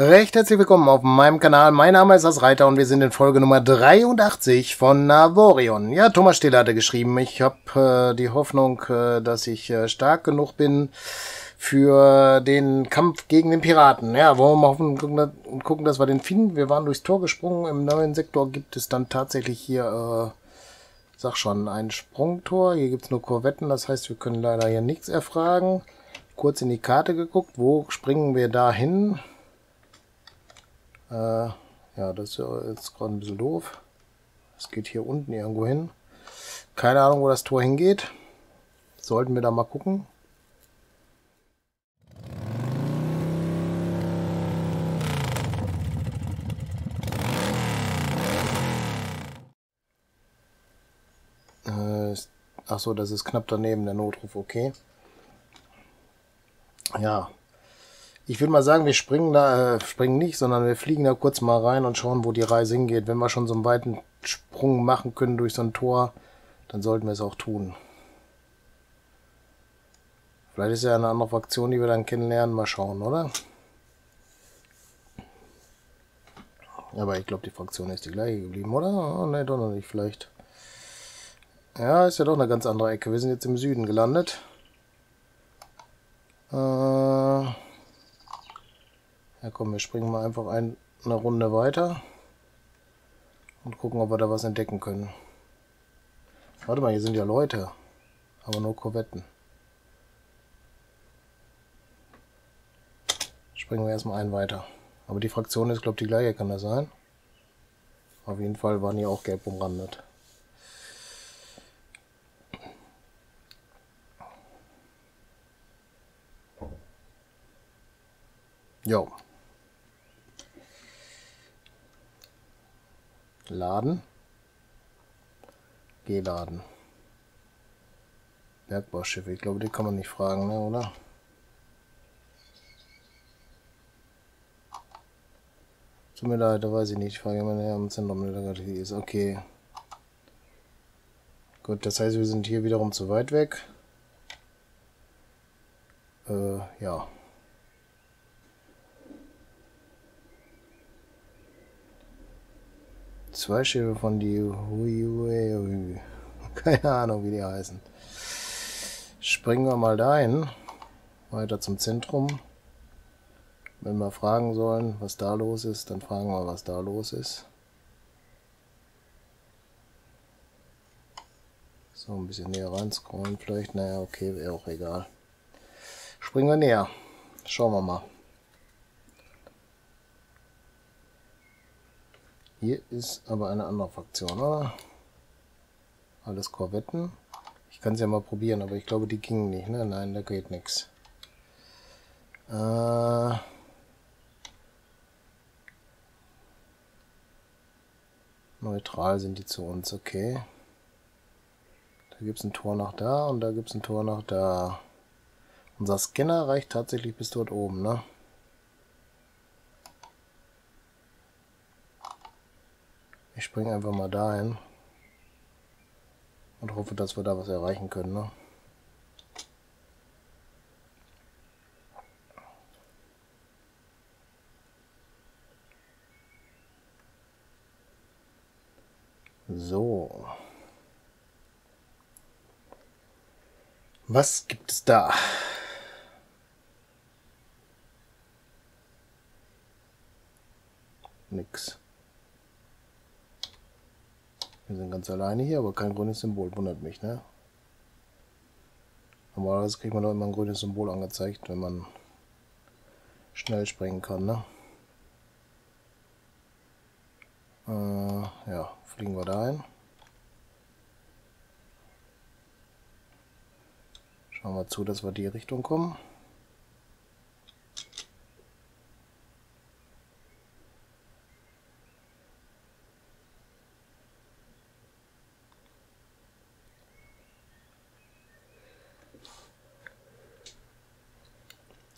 Recht herzlich willkommen auf meinem Kanal. Mein Name ist Das Reiter und wir sind in Folge Nummer 83 von Navorion. Ja, Thomas Stiller hatte geschrieben, ich habe äh, die Hoffnung, äh, dass ich äh, stark genug bin für den Kampf gegen den Piraten. Ja, wollen wir mal hoffen und gucken, dass wir den finden. Wir waren durchs Tor gesprungen. Im neuen Sektor gibt es dann tatsächlich hier, äh, sag schon, ein Sprungtor. Hier gibt's nur Korvetten, das heißt, wir können leider hier nichts erfragen. Kurz in die Karte geguckt, wo springen wir da hin? Äh, ja, das ist jetzt gerade ein bisschen doof. Es geht hier unten irgendwo hin. Keine Ahnung, wo das Tor hingeht. Sollten wir da mal gucken. Äh, ach so, das ist knapp daneben, der Notruf, okay. Ja, ich würde mal sagen, wir springen da, äh, springen nicht, sondern wir fliegen da kurz mal rein und schauen, wo die Reise hingeht. Wenn wir schon so einen weiten Sprung machen können durch so ein Tor, dann sollten wir es auch tun. Vielleicht ist ja eine andere Fraktion, die wir dann kennenlernen. Mal schauen, oder? Aber ich glaube, die Fraktion ist die gleiche geblieben, oder? Oh, ne, doch noch nicht, vielleicht. Ja, ist ja doch eine ganz andere Ecke. Wir sind jetzt im Süden gelandet. Äh... Ja komm, wir springen mal einfach ein, eine Runde weiter und gucken, ob wir da was entdecken können. Warte mal, hier sind ja Leute, aber nur Korvetten. Springen wir erstmal einen weiter. Aber die Fraktion ist, glaube ich, die gleiche, kann das sein? Auf jeden Fall waren die auch gelb umrandet. Jo. Laden. G-Laden. Bergbauschiffe. Ich glaube, die kann man nicht fragen, ne, oder? Tut mir leid, da weiß ich nicht. Ich frage immer näher im Zentrum der ist. Okay. Gut, das heißt, wir sind hier wiederum zu weit weg. Äh, ja. Zwei Schiffe von die Hui, Keine Ahnung, wie die heißen. Springen wir mal dahin. Weiter zum Zentrum. Wenn wir fragen sollen, was da los ist, dann fragen wir, was da los ist. So, ein bisschen näher rein scrollen vielleicht. Naja, okay, wäre auch egal. Springen wir näher. Schauen wir mal. Hier ist aber eine andere Fraktion, oder? Alles Korvetten. Ich kann es ja mal probieren, aber ich glaube, die gingen nicht. Ne? Nein, da geht nichts. Äh Neutral sind die zu uns, okay. Da gibt es ein Tor nach da und da gibt es ein Tor nach da. Unser Scanner reicht tatsächlich bis dort oben, ne? Ich springe einfach mal dahin und hoffe, dass wir da was erreichen können. Ne? So. Was gibt es da? Nix. Wir sind ganz alleine hier, aber kein grünes Symbol. Wundert mich, ne? Normalerweise kriegt man doch immer ein grünes Symbol angezeigt, wenn man schnell springen kann, ne? Äh, ja, fliegen wir da ein. Schauen wir zu, dass wir die Richtung kommen.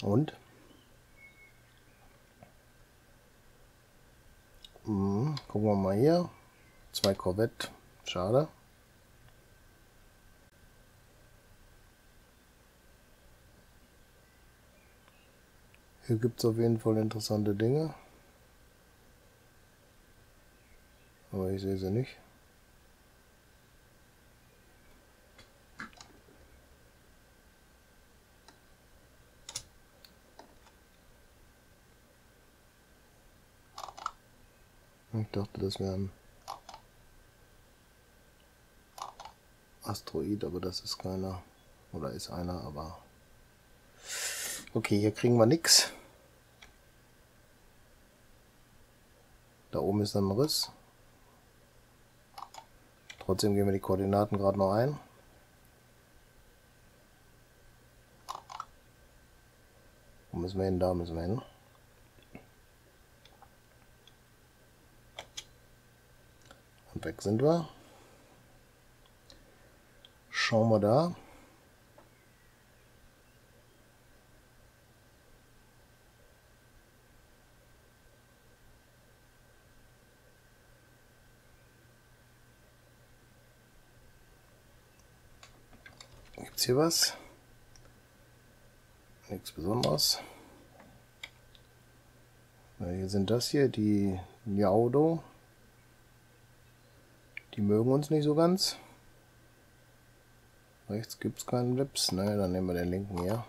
Und? Hm, gucken wir mal hier. Zwei Corvette. Schade. Hier gibt es auf jeden Fall interessante Dinge. Aber ich sehe sie nicht. Ich dachte, das wäre ein Asteroid, aber das ist keiner. Oder ist einer, aber... Okay, hier kriegen wir nichts. Da oben ist ein Riss. Trotzdem gehen wir die Koordinaten gerade noch ein. Wo müssen wir hin? Da müssen wir hin. Weg sind wir. Schauen wir da. Gibt es hier was? Nichts Besonderes. Na, hier sind das hier, die Niaudo. Die mögen uns nicht so ganz. Rechts gibt es keinen Lips. Ne, dann nehmen wir den linken hier.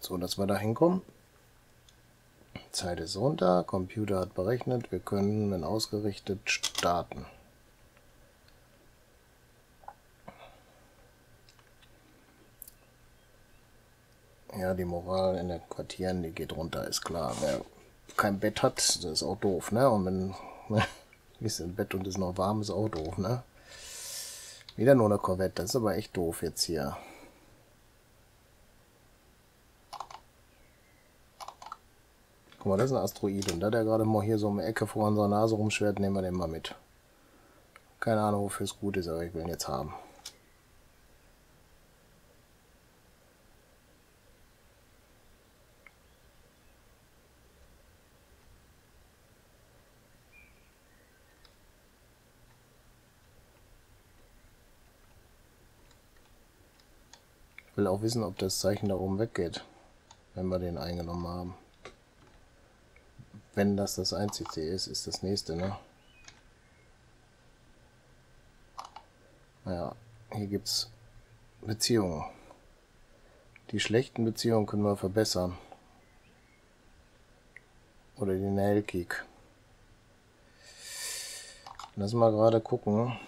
So, dass wir da hinkommen. Zeit ist runter. Computer hat berechnet. Wir können, wenn ausgerichtet, starten. Ja, die Moral in den Quartieren, die geht runter, ist klar. Wer kein Bett hat, das ist auch doof, ne? Und wenn ist im Bett und ist noch warm, ist auch doof, ne? Wieder nur eine Corvette, das ist aber echt doof jetzt hier. Guck mal, das ist ein Asteroid. Und da der gerade mal hier so um die Ecke vor unserer Nase rumschwert, nehmen wir den mal mit. Keine Ahnung, wofür es gut ist, aber ich will ihn jetzt haben. Will auch wissen, ob das Zeichen da oben weggeht, wenn wir den eingenommen haben. Wenn das das einzige ist, ist das nächste, ne? Naja, hier gibt es Beziehungen. Die schlechten Beziehungen können wir verbessern. Oder die Nailkick. Lass mal gerade gucken.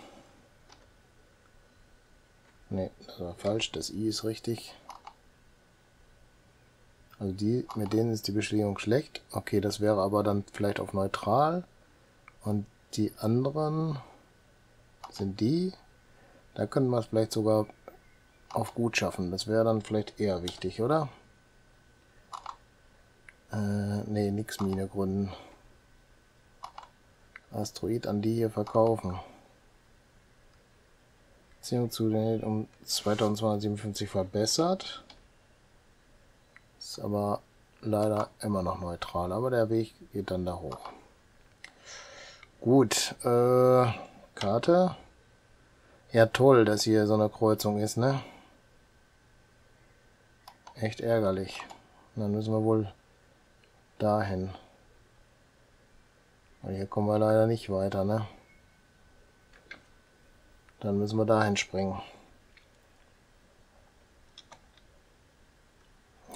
Ne, das war falsch. Das I ist richtig. Also die, mit denen ist die Beschwingung schlecht. Okay, das wäre aber dann vielleicht auf neutral. Und die anderen sind die. Da können wir es vielleicht sogar auf gut schaffen. Das wäre dann vielleicht eher wichtig, oder? Äh, ne, nix Mine gründen. Asteroid an die hier verkaufen. Beziehung zu den um 2257 verbessert. Ist aber leider immer noch neutral, aber der Weg geht dann da hoch. Gut, äh, Karte. Ja toll, dass hier so eine Kreuzung ist, ne? Echt ärgerlich. dann müssen wir wohl dahin. Und hier kommen wir leider nicht weiter, ne? Dann müssen wir dahin springen.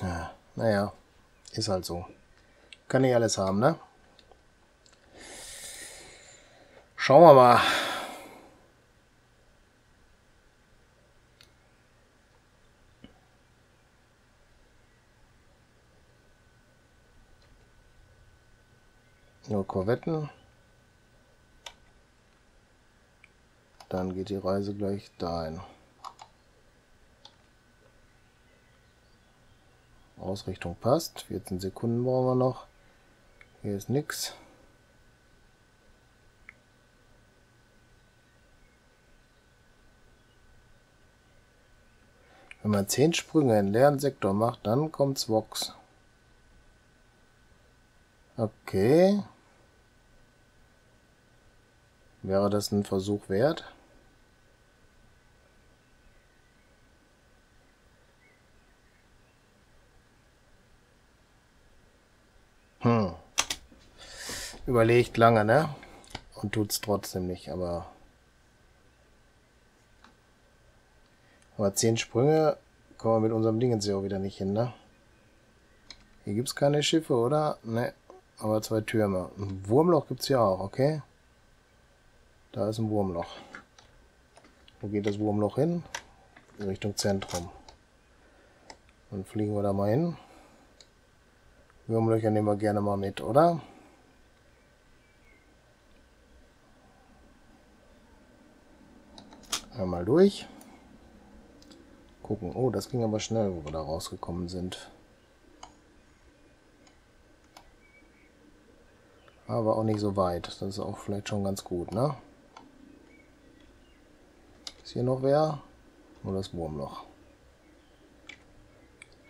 Ja, naja, ist halt so. Kann nicht alles haben, ne? Schauen wir mal. Nur Korvetten. Dann geht die Reise gleich dahin. Ausrichtung passt. 14 Sekunden brauchen wir noch. Hier ist nichts. Wenn man 10 Sprünge in leeren Sektor macht, dann kommt's Vox. Okay. Wäre das ein Versuch wert? Hm. Überlegt lange, ne? Und tut's trotzdem nicht, aber... Aber zehn Sprünge kommen wir mit unserem Ding jetzt ja auch wieder nicht hin, ne? Hier gibt's keine Schiffe, oder? Ne, aber zwei Türme. Ein Wurmloch gibt's ja auch, okay? Da ist ein Wurmloch. Wo geht das Wurmloch hin? In Richtung Zentrum. Dann fliegen wir da mal hin. Wurmlöcher nehmen wir gerne mal mit, oder? Einmal durch. Gucken. Oh, das ging aber schnell, wo wir da rausgekommen sind. Aber auch nicht so weit. Das ist auch vielleicht schon ganz gut, ne? Ist hier noch wer? Nur das Wurmloch.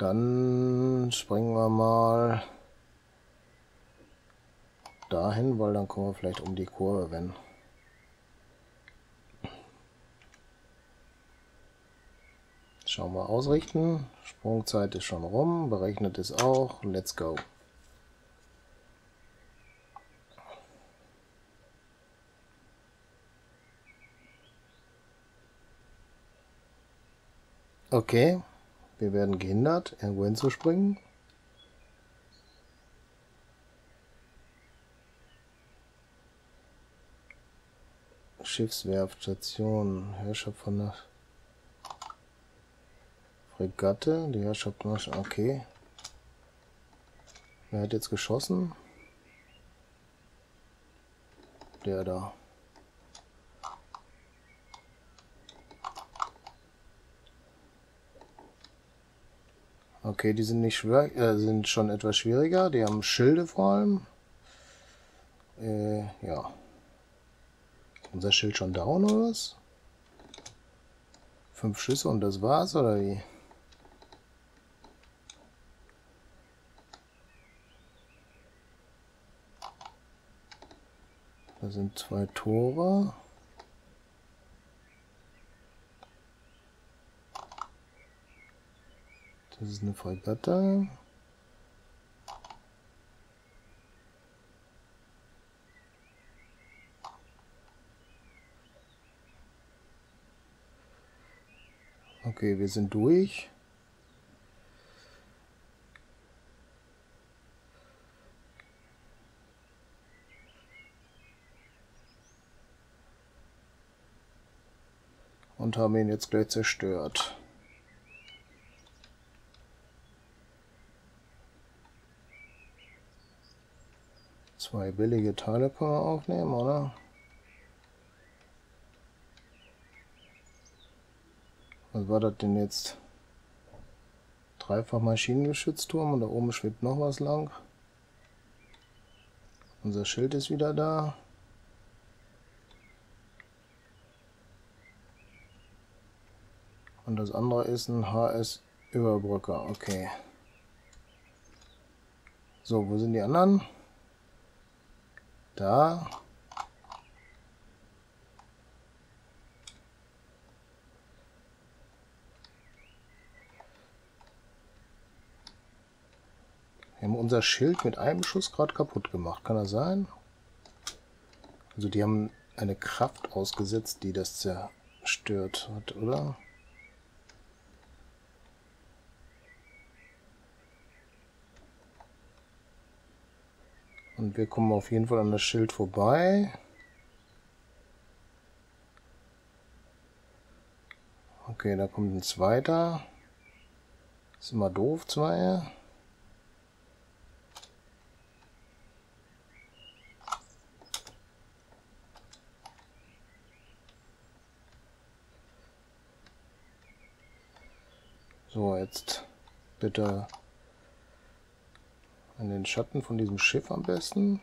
Dann springen wir mal dahin, weil dann kommen wir vielleicht um die Kurve, wenn... Schauen wir ausrichten. Sprungzeit ist schon rum, berechnet ist auch. Let's go. Okay, wir werden gehindert, irgendwo hinzuspringen. Schiffswerftstation, Herrschaft von der Fregatte, die Herrschaft, okay. Wer hat jetzt geschossen? Der da. Okay, die sind nicht schwer, äh, sind schon etwas schwieriger. Die haben Schilde vor allem. Äh, ja. Unser Schild schon down oder was? Fünf Schüsse und das war's oder wie? Da sind zwei Tore. Das ist eine Fregatte. Okay, wir sind durch. Und haben ihn jetzt gleich zerstört. Zwei billige Teile können wir aufnehmen, oder? Was war das denn jetzt? Dreifach Maschinengeschützturm und da oben schwebt noch was lang. Unser Schild ist wieder da. Und das andere ist ein HS-Überbrücker. Okay. So, wo sind die anderen? Da. Wir haben unser Schild mit einem Schuss gerade kaputt gemacht. Kann das sein? Also die haben eine Kraft ausgesetzt, die das zerstört hat, oder? Und wir kommen auf jeden Fall an das Schild vorbei. Okay, da kommt ein zweiter. Ist immer doof, zwei. So, jetzt bitte in den Schatten von diesem Schiff am besten.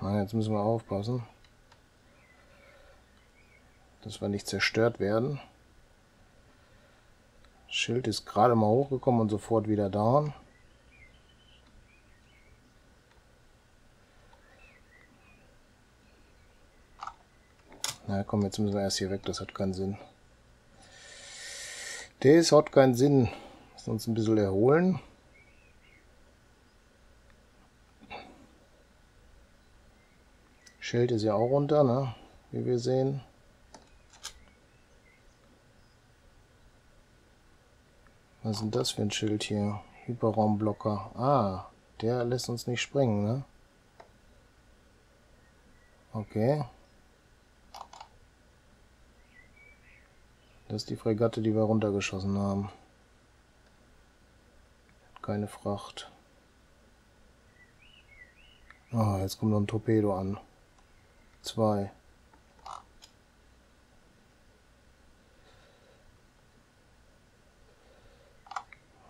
Ah, jetzt müssen wir aufpassen, dass wir nicht zerstört werden. Schild ist gerade mal hochgekommen und sofort wieder down. Na komm, jetzt müssen wir erst hier weg, das hat keinen Sinn. Das hat keinen Sinn. Lass uns ein bisschen erholen. Schild ist ja auch runter, ne? wie wir sehen. Was ist denn das für ein Schild hier? Hyperraumblocker. Ah, der lässt uns nicht springen, ne? Okay. Das ist die Fregatte, die wir runtergeschossen haben. Keine Fracht. Ah, jetzt kommt noch ein Torpedo an. Zwei.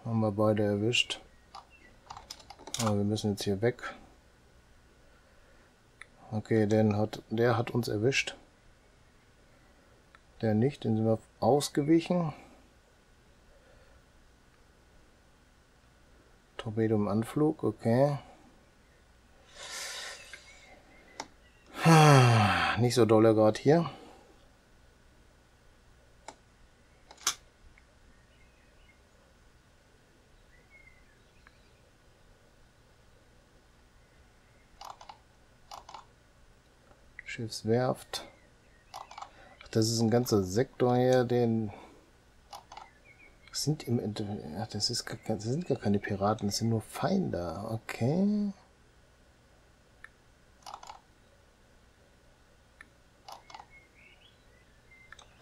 Haben wir beide erwischt. Aber wir müssen jetzt hier weg. Okay, den hat, der hat uns erwischt. Der nicht, den sind wir ausgewichen. Torpedo im Anflug, okay. Nicht so dolle gerade hier. Schiffswerft. Das ist ein ganzer Sektor hier, den sind im Ach, das ist gar, das sind gar keine Piraten, das sind nur Feinde. Okay.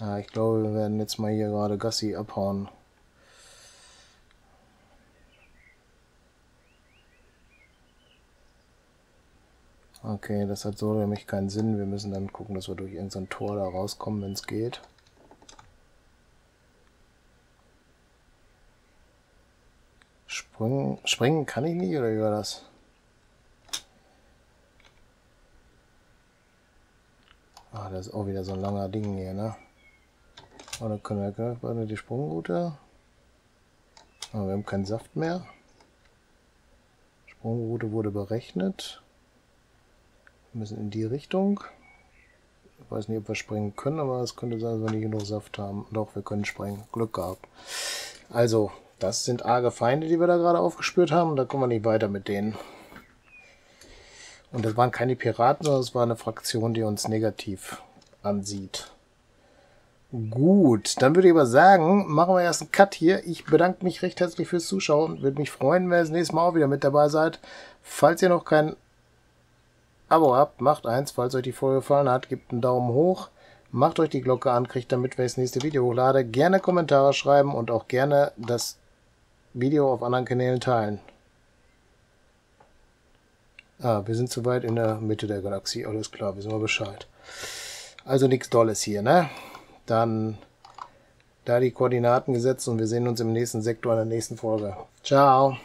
Ja, ich glaube, wir werden jetzt mal hier gerade Gassi abhauen. Okay, das hat so nämlich keinen Sinn. Wir müssen dann gucken, dass wir durch irgendein Tor da rauskommen, wenn es geht. Springen, springen kann ich nicht, oder wie war das? Ah, das ist auch wieder so ein langer Ding hier, ne? Oh, dann können wir gerade die Sprungroute. Ah, wir haben keinen Saft mehr. Sprungroute wurde berechnet. Wir müssen in die Richtung. Ich weiß nicht, ob wir springen können, aber es könnte sein, dass wir nicht genug Saft haben. Doch, wir können springen. Glück gehabt. Also, das sind arge Feinde, die wir da gerade aufgespürt haben. Da kommen wir nicht weiter mit denen. Und das waren keine Piraten, sondern es war eine Fraktion, die uns negativ ansieht. Gut, dann würde ich aber sagen, machen wir erst einen Cut hier. Ich bedanke mich recht herzlich fürs Zuschauen. Würde mich freuen, wenn ihr das nächste Mal auch wieder mit dabei seid. Falls ihr noch kein Abo habt, macht eins. Falls euch die Folge gefallen hat, gebt einen Daumen hoch. Macht euch die Glocke an, kriegt damit, wenn ich das nächste Video hochlade. Gerne Kommentare schreiben und auch gerne das Video auf anderen Kanälen teilen. Ah, wir sind soweit in der Mitte der Galaxie. Alles klar, wissen wir Bescheid. Also nichts Dolles hier, ne? Dann da die Koordinaten gesetzt und wir sehen uns im nächsten Sektor in der nächsten Folge. Ciao!